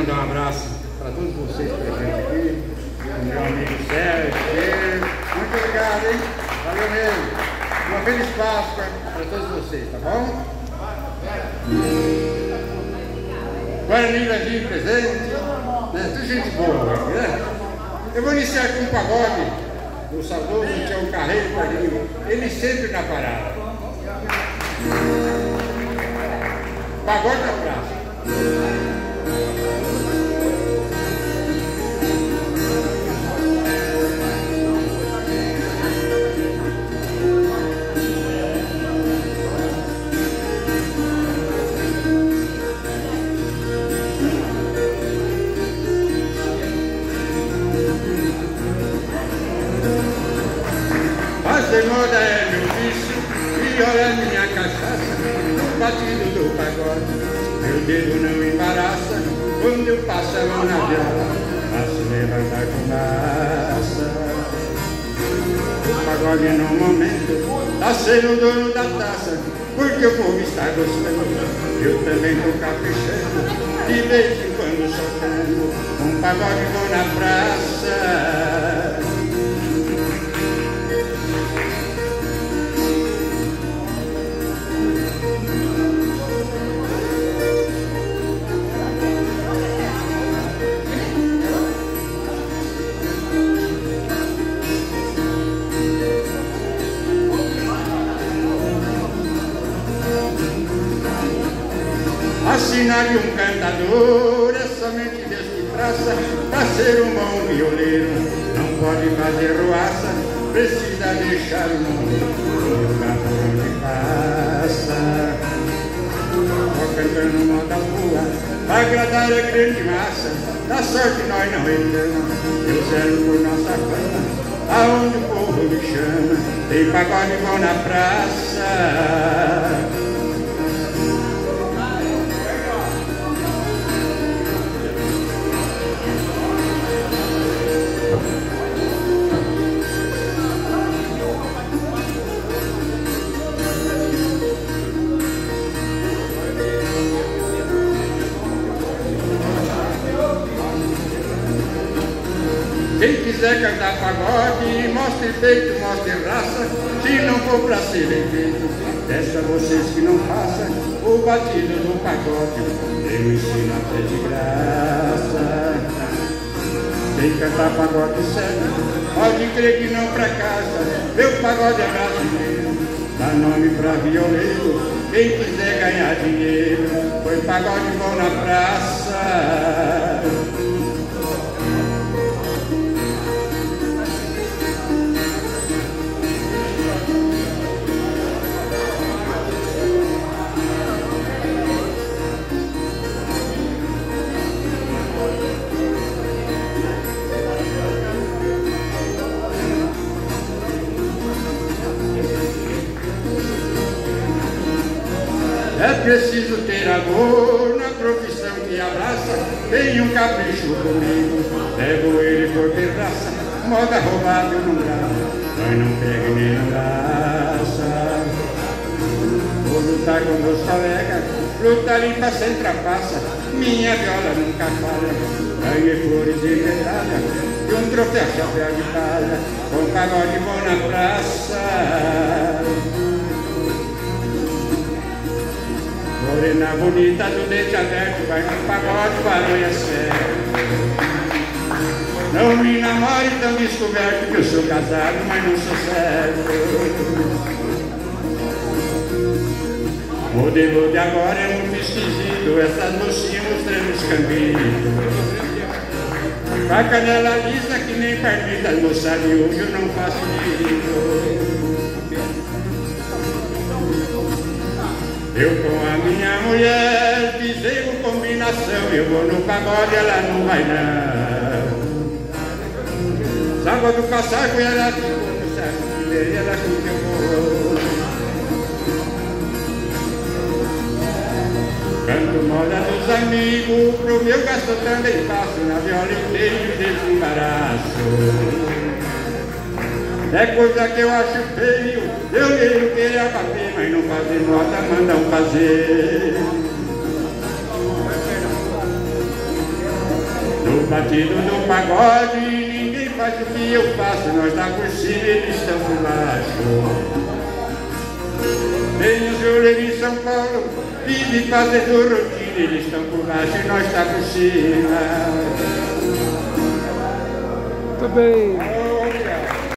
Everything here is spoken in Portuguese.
mandar um abraço para todos vocês presentes aqui, o meu amigo Sérgio. Muito obrigado, hein? Valeu mesmo. Uma feliz Páscoa para todos vocês, tá bom? Guarani Ladinho presente, né? Tudo gente boa né? Eu vou iniciar com um pagode do saudoso Tião Carreiro Guarani, ele sempre na parada. Pagode da praça. Moda é meu vício e olha a minha cachaça no batido do pagode. Meu dedo não embaraça quando eu passo a mão na viola, faço levantar fumaça. O pagode no momento tá sendo o dono da taça, porque o povo está gostando. Eu também tô caprichando, de vez em quando soltando um pagode bom na praça. Assinar de um cantador é somente Deus que Pra ser um bom violeiro. Não pode fazer ruaça Precisa deixar o mundo o cantor onde passa Ó cantando moda boa Pra agradar a grande massa. Da sorte nós não entramos Eu zero por nossa fama. Aonde o povo me chama Tem pagode bom na praça Quem quiser cantar pagode, mostre peito, mostre raça. Se não for pra ser bem feito, peça vocês que não façam o batido do pagode. Eu ensino até de graça. Quem cantar pagode sério, pode crer que não fracassa. Meu pagode é brasileiro, dá nome pra violeiro. Quem quiser ganhar dinheiro, põe pagode bom na praça. Preciso ter amor na profissão que abraça. Tem um capricho comigo, levo ele por terraça. Moda roubada eu não gravo, nós não pega nem laça. Vou lutar com meus colegas, luta limpa sem trapaça. Minha viola nunca falha, ganhei flores de medalha. E um troféu chapéu de palha, com pagode bom na praça. Morena bonita do dente aberto, vai no pagode, barulho sério. Não me namore tão descoberto que eu sou casado, mas não sou certo. Modelo de agora é muito esquisito, essas mocinhas mostrando os caminhos. Com a canela lisa que nem palmita, moça de hoje eu não faço direito. Eu com a mulher fizemos combinação Eu vou no pagode, ela não vai não. Sábado do casaco e ela ficou no E ela vou. Canto moda dos amigos Pro meu gasto também faço Na viola inteiro desembaraço é coisa que eu acho feio, eu mesmo queria bater, mas não fazer moda, mandam fazer. batido do pagode, ninguém faz o que eu faço, nós tá por cima, eles estão por baixo. Tem os violeiros em São Paulo, vive fazendo rotina, eles estão por baixo e nós tá por cima. Muito bem.